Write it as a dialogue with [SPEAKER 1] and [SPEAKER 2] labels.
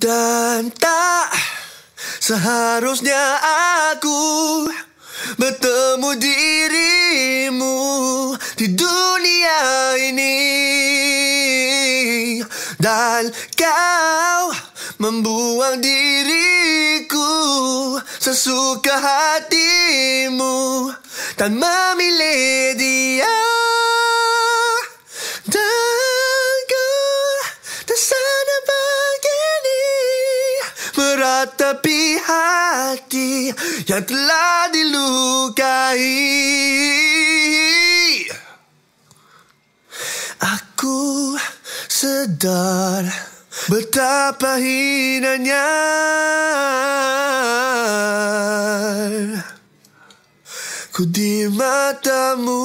[SPEAKER 1] Dan tak seharusnya aku bertemu dirimu di dunia ini. Dan kau membuang diriku sesuka hatimu dan memilih dia meratapi hati yang telah dilukai. Aku sedar betapa hinanya ku di matamu.